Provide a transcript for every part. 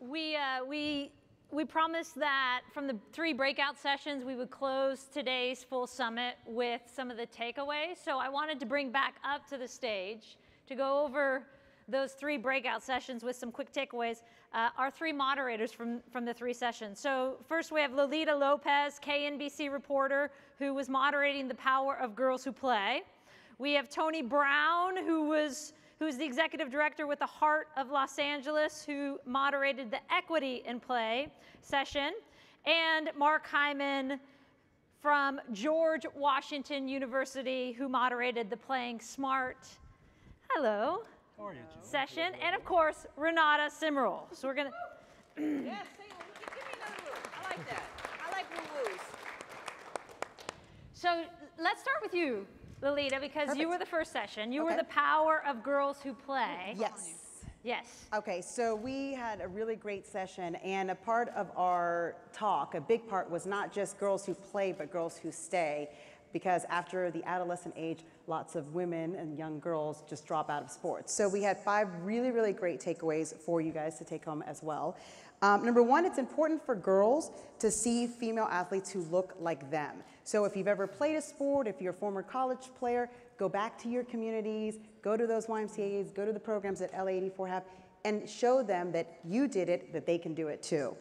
We, uh, we, we promised that from the three breakout sessions, we would close today's full summit with some of the takeaways. So I wanted to bring back up to the stage to go over those three breakout sessions with some quick takeaways. Uh, our three moderators from, from the three sessions. So first we have Lolita Lopez, KNBC reporter, who was moderating the power of girls who play. We have Tony Brown, who was who's the executive director with the Heart of Los Angeles, who moderated the Equity in Play session, and Mark Hyman from George Washington University, who moderated the Playing Smart. Hello. You, session, and of course, Renata Simril. So we're gonna. yes, give me another woo. I like that. I like woo woos. So let's start with you, Lolita, because Perfect. you were the first session. You okay. were the power of girls who play. Yes. Yes. Okay, so we had a really great session, and a part of our talk, a big part, was not just girls who play, but girls who stay. Because after the adolescent age, lots of women and young girls just drop out of sports. So we had five really, really great takeaways for you guys to take home as well. Um, number one, it's important for girls to see female athletes who look like them. So if you've ever played a sport, if you're a former college player, go back to your communities, go to those YMCAs, go to the programs that LA84 have, and show them that you did it, that they can do it too.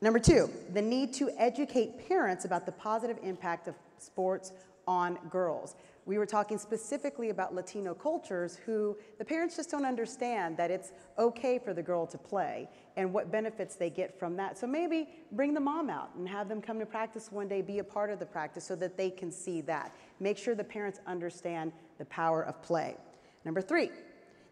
Number two, the need to educate parents about the positive impact of sports on girls. We were talking specifically about Latino cultures who the parents just don't understand that it's okay for the girl to play and what benefits they get from that. So maybe bring the mom out and have them come to practice one day, be a part of the practice so that they can see that. Make sure the parents understand the power of play. Number three,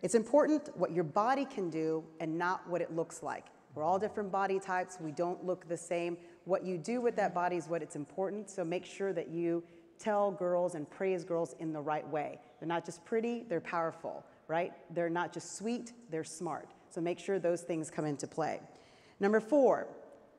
it's important what your body can do and not what it looks like. We're all different body types. We don't look the same. What you do with that body is what it's important. So make sure that you tell girls and praise girls in the right way. They're not just pretty, they're powerful, right? They're not just sweet, they're smart. So make sure those things come into play. Number four,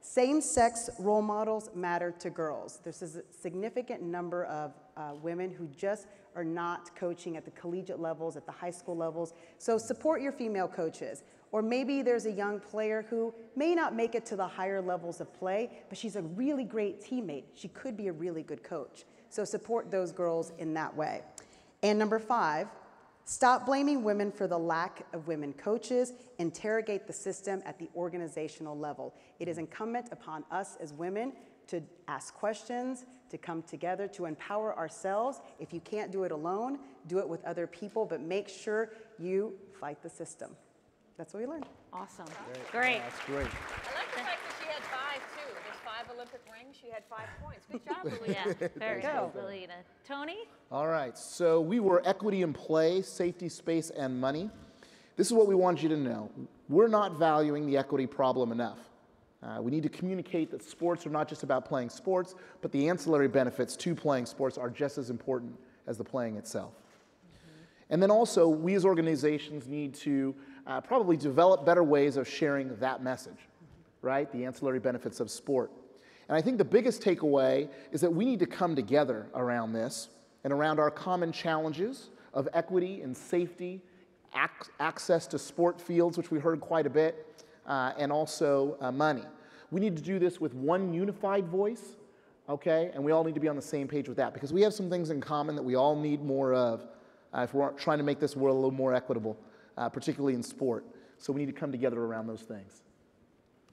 same sex role models matter to girls. There's a significant number of uh, women who just are not coaching at the collegiate levels, at the high school levels. So support your female coaches. Or maybe there's a young player who may not make it to the higher levels of play, but she's a really great teammate. She could be a really good coach. So support those girls in that way. And number five, stop blaming women for the lack of women coaches. Interrogate the system at the organizational level. It is incumbent upon us as women to ask questions, to come together, to empower ourselves. If you can't do it alone, do it with other people, but make sure you fight the system. That's what we learned. Awesome. Great. Great. That's great. I like the fact that she had five too. There's five Olympic rings. She had five points. Good job, Louise. Yeah, very good, Lolita. Tony? All right, so we were equity in play, safety, space, and money. This is what we want you to know. We're not valuing the equity problem enough. Uh, we need to communicate that sports are not just about playing sports, but the ancillary benefits to playing sports are just as important as the playing itself. And then also, we as organizations need to uh, probably develop better ways of sharing that message, right? The ancillary benefits of sport. And I think the biggest takeaway is that we need to come together around this and around our common challenges of equity and safety, ac- access to sport fields, which we heard quite a bit, uh, and also uh, money. We need to do this with one unified voice, okay? And we all need to be on the same page with that because we have some things in common that we all need more of uh, if we're trying to make this world a little more equitable, uh, particularly in sport. So we need to come together around those things.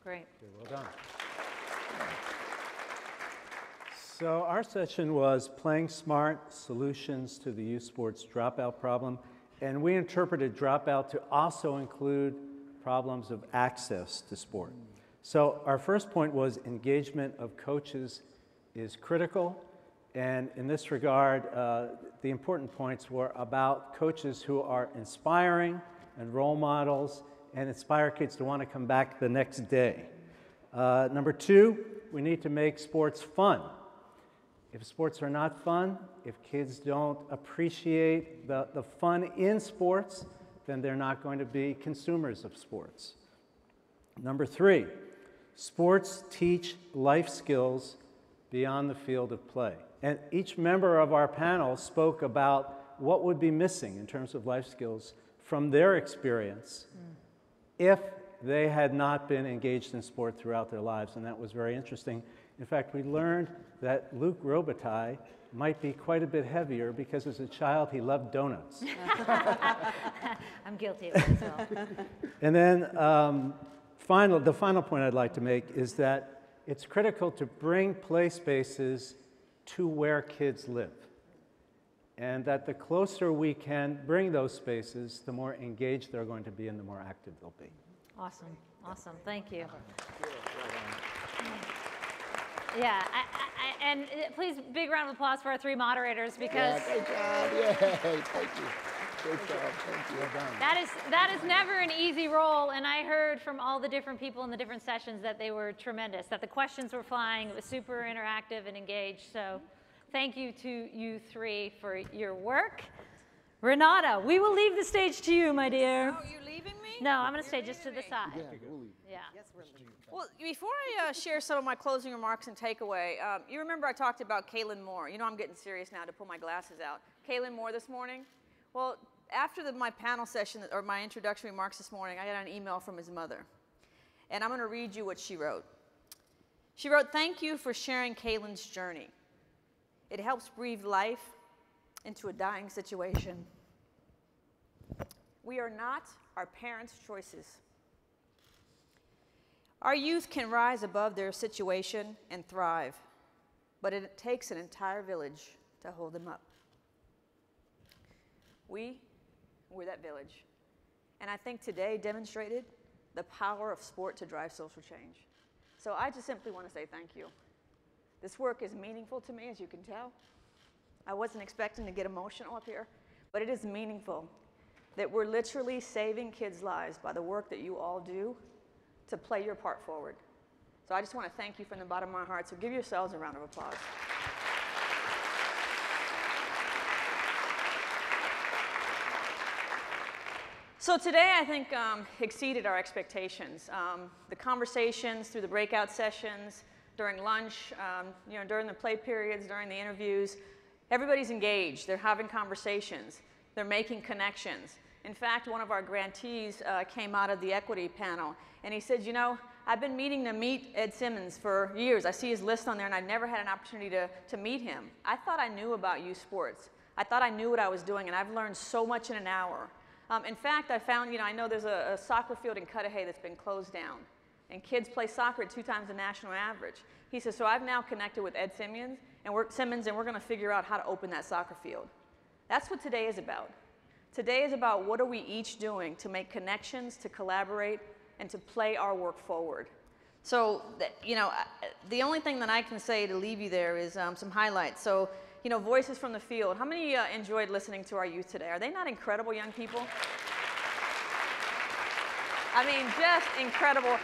Great. Well done. So our session was playing smart solutions to the youth sports dropout problem, and we interpreted dropout to also include problems of access to sport. So our first point was engagement of coaches is critical, and in this regard, uh, the important points were about coaches who are inspiring and role models and inspire kids to want to come back the next day. Uh, number two, we need to make sports fun. If sports are not fun, if kids don't appreciate the, the fun in sports, then they're not going to be consumers of sports. Number three, sports teach life skills beyond the field of play. And each member of our panel spoke about what would be missing in terms of life skills from their experience mm. if they had not been engaged in sport throughout their lives, and that was very interesting. In fact, we learned that Luc Robitaille might be quite a bit heavier because as a child he loved donuts. I'm guilty of that as well. And then um, final, the final point I'd like to make is that it's critical to bring play spaces to where kids live. And that the closer we can bring those spaces, the more engaged they're going to be and the more active they'll be. Awesome, awesome, thank you. Yeah, I, I, I, and uh, please, big round of applause for our three moderators because Yeah, great job. Yay. Thank you. Great job. Thank you. that is, that is never an easy role. And I heard from all the different people in the different sessions that they were tremendous, that the questions were flying, it was super interactive and engaged. So thank you to you three for your work. Renata, we will leave the stage to you, my dear. Oh, you leaving me? No, I'm going to stay just to the side. Yeah, really. Yeah. Well, before I uh, share some of my closing remarks and takeaway, um, you remember I talked about Kaylin Moore. You know I'm getting serious now to pull my glasses out. Kaylin Moore this morning. Well, after the, my panel session or my introductory remarks this morning, I got an email from his mother, and I'm going to read you what she wrote. She wrote, "Thank you for sharing Kaylin's journey. It helps breathe life into a dying situation. We are not our parents' choices." Our youth can rise above their situation and thrive, but it takes an entire village to hold them up. We were that village. And I think today demonstrated the power of sport to drive social change. So I just simply want to say thank you. This work is meaningful to me, as you can tell. I wasn't expecting to get emotional up here, but it is meaningful that we're literally saving kids' lives by the work that you all do to play your part forward. So I just want to thank you from the bottom of my heart. So give yourselves a round of applause. So today, I think, um, exceeded our expectations. Um, the conversations through the breakout sessions, during lunch, um, you know, during the play periods, during the interviews, everybody's engaged. They're having conversations. They're making connections. In fact, one of our grantees uh, came out of the equity panel, and he said, you know, I've been meeting to meet Ed Simmons for years. I see his list on there, and I never had an opportunity to, to meet him. I thought I knew about youth sports. I thought I knew what I was doing, and I've learned so much in an hour. Um, in fact, I found, you know, I know there's a, a soccer field in Cudahy that's been closed down, and kids play soccer at two times the national average. He says, so I've now connected with Ed Simmons, and we're, Simmons, and we're going to figure out how to open that soccer field. That's what today is about. Today is about what are we each doing to make connections, to collaborate, and to play our work forward. So, you know, the only thing that I can say to leave you there is um, some highlights. So, you know, voices from the field. How many uh, enjoyed listening to our youth today? Are they not incredible young people? I mean, just incredible.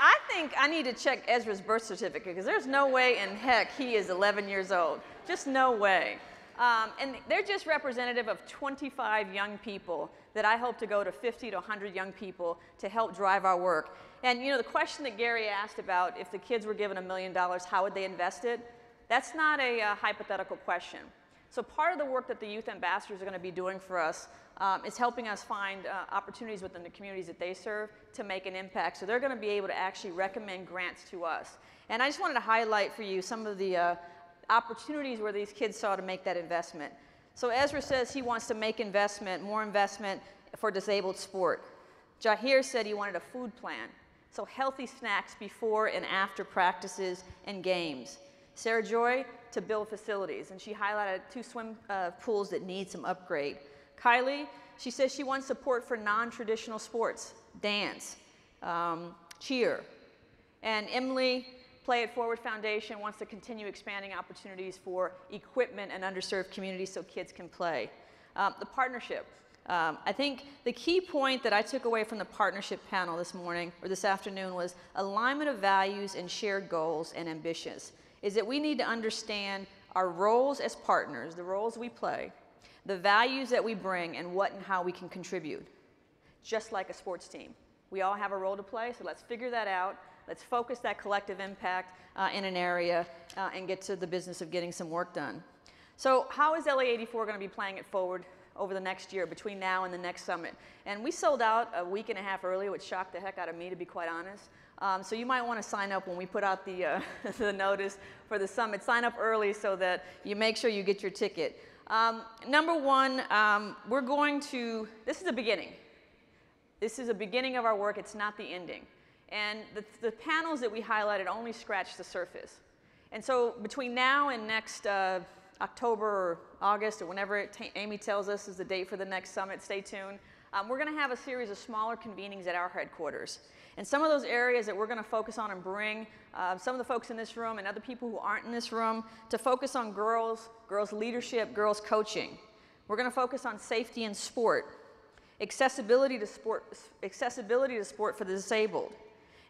I think I need to check Ezra's birth certificate because there's no way in heck he is 11 years old. Just no way. Um, and they're just representative of 25 young people that I hope to go to 50 to 100 young people to help drive our work. And you know, the question that Gary asked about if the kids were given a million dollars, how would they invest it? That's not a uh, hypothetical question. So part of the work that the youth ambassadors are going to be doing for us um, is helping us find uh, opportunities within the communities that they serve to make an impact. So they're going to be able to actually recommend grants to us. And I just wanted to highlight for you some of the uh, opportunities where these kids saw to make that investment. So Ezra says he wants to make investment, more investment for disabled sport. Jahir said he wanted a food plan, so healthy snacks before and after practices and games. Sarah Joy to build facilities, and she highlighted two swim uh, pools that need some upgrade. Kylie, she says she wants support for non-traditional sports, dance, um, cheer. And Emily, Play It Forward Foundation wants to continue expanding opportunities for equipment and underserved communities so kids can play. Um, the partnership. Um, I think the key point that I took away from the partnership panel this morning or this afternoon was alignment of values and shared goals and ambitions. Is that we need to understand our roles as partners, the roles we play, the values that we bring, and what and how we can contribute. Just like a sports team. We all have a role to play, so let's figure that out. Let's focus that collective impact uh, in an area uh, and get to the business of getting some work done. So, how is LA 84 going to be playing it forward over the next year between now and the next summit. And we sold out a week and a half early, which shocked the heck out of me, to be quite honest. Um, so you might want to sign up when we put out the, uh, the notice for the summit. Sign up early so that you make sure you get your ticket. Um, number one, um, we're going to, this is the beginning. This is the beginning of our work, it's not the ending. And the, the panels that we highlighted only scratch the surface. And so between now and next uh, October or August or whenever Amy tells us is the date for the next summit, stay tuned. Um, we're going to have a series of smaller convenings at our headquarters. And some of those areas that we're going to focus on and bring uh, some of the folks in this room and other people who aren't in this room to focus on girls, girls leadership, girls coaching. We're going to focus on safety in sport, accessibility to sport, accessibility to sport for the disabled,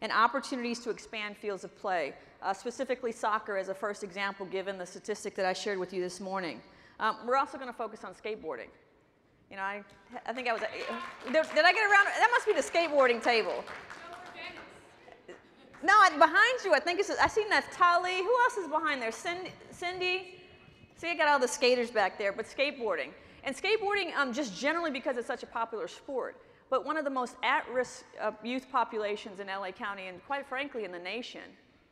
and opportunities to expand fields of play, uh, specifically soccer as a first example given the statistic that I shared with you this morning. Um, we're also going to focus on skateboarding. You know, I, I think I was, uh, did, I get around? That must be the skateboarding table. No, behind you, I think it's, I see Neftalie. Who else is behind there? Cindy? Cindy? See, I got all the skaters back there, but skateboarding. And skateboarding, um, just generally because it's such a popular sport, but one of the most at-risk uh, youth populations in LA County, and quite frankly in the nation,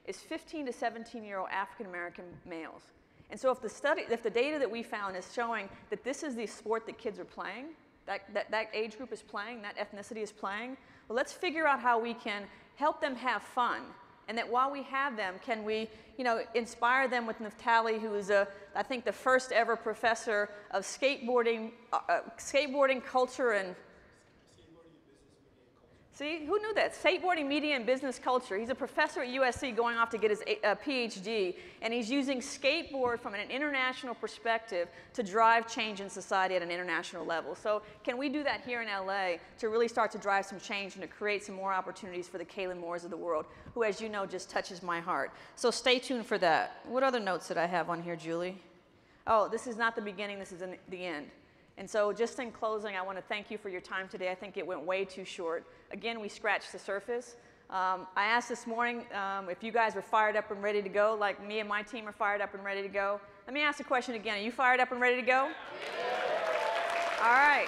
is 15 to 17-year-old African-American males. And so if the, study, if the data that we found is showing that this is the sport that kids are playing, that, that, that age group is playing, that ethnicity is playing, well, let's figure out how we can help them have fun. And that while we have them, can we, you know, inspire them with Neftalie, who is, a, I think, the first ever professor of skateboarding, uh, uh skateboarding culture and See, who knew that? Skateboarding media and business culture. He's a professor at USC going off to get his uh, PhD, and he's using skateboard from an international perspective to drive change in society at an international level. So, can we do that here in LA to really start to drive some change and to create some more opportunities for the Kaylin Moores of the world, who, as you know, just touches my heart? So, stay tuned for that. What other notes did I have on here, Julie? Oh, this is not the beginning, this is the end. And so, just in closing, I want to thank you for your time today. I think it went way too short. Again, we scratched the surface. Um, I asked this morning um, if you guys were fired up and ready to go, like me and my team are fired up and ready to go. Let me ask the question again. Are you fired up and ready to go? All right.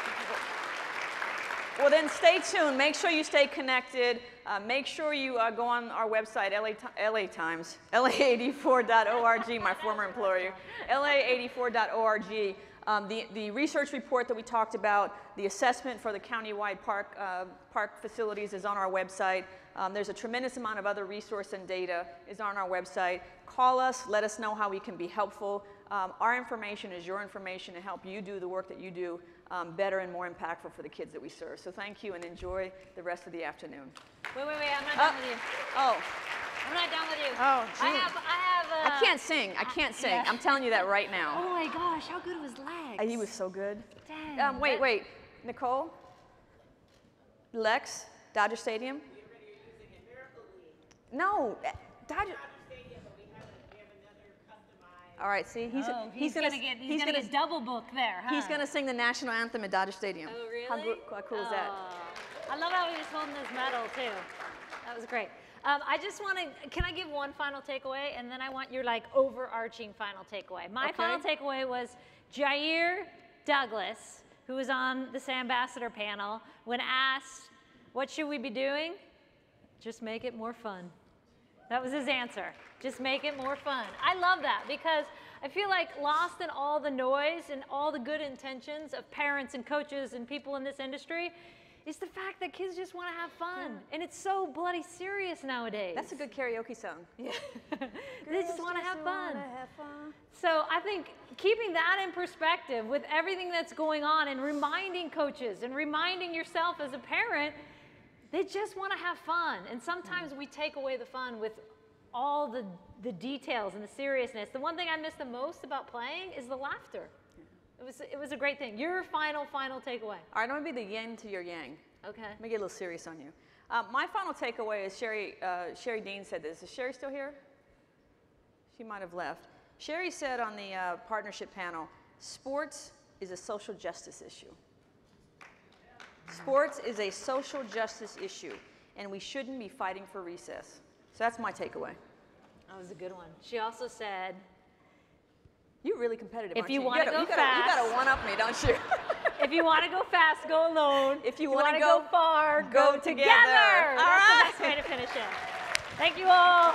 Well, then stay tuned. Make sure you stay connected. Uh, make sure you uh, go on our website, LA, LA Times, la84.org, my former employer, la84.org. Um, the, the, research report that we talked about, the assessment for the countywide park, uh, park facilities is on our website. Um, there's a tremendous amount of other resource and data is on our website. Call us, let us know how we can be helpful. Um, our information is your information to help you do the work that you do um, better and more impactful for the kids that we serve. So thank you and enjoy the rest of the afternoon. Wait, wait, wait, I'm not done with you. Oh. I'm not done with you. Oh, gee. I have, I have. I can't sing. I can't sing. Yeah. I'm telling you that right now. Oh my gosh, how good was legs? Uh, he was so good. Dang. Um, wait, wait. Nicole? Lex? Dodger Stadium? No, eh, Dodger. All right, see, he's, oh, he's, he's, gonna, gonna, get he's, he's gonna, gonna, get double book there. Huh? He's gonna sing the national anthem at Dodger Stadium. Oh, really? How, how cool oh. is that? I love how he was holding his medal too. That was great. Um, I just want to, can I give one final takeaway? And then I want your like overarching final takeaway. My okay. final takeaway was Jair Douglas, who was on this ambassador panel, when asked, what should we be doing? Just make it more fun. That was his answer. Just make it more fun. I love that because I feel like lost in all the noise and all the good intentions of parents and coaches and people in this industry is the fact that kids just want to have fun. Yeah. And it's so bloody serious nowadays. That's a good karaoke song. Yeah. they just want to have fun. have fun. So I think keeping that in perspective with everything that's going on and reminding coaches and reminding yourself as a parent, they just want to have fun. And sometimes we take away the fun with all the, the details and the seriousness. The one thing I miss the most about playing is the laughter. It was, it was a great thing. Your final, final takeaway. All right, I'm going to be the yin to your yang. Okay. Let me get a little serious on you. Um, my final takeaway is Sherry, uh, Sherry Dean said this. Is Sherry still here? She might have left. Sherry said on the uh, partnership panel, sports is a social justice issue. Sports is a social justice issue, and we shouldn't be fighting for recess. So that's my takeaway. That was a good one. She also said, you're really competitive. If you, you want to go you gotta, fast, you got to one up me, don't you? If you want to go fast, go alone. If you wanna wanna go, go- far, go go, together. together. All That's right. the best way to finish it. Thank you all.